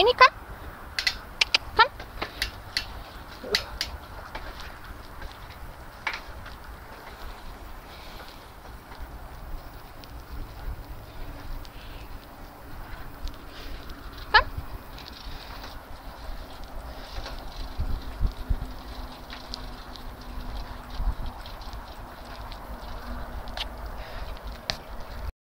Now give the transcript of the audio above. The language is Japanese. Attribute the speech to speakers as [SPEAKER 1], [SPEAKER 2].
[SPEAKER 1] Ini kak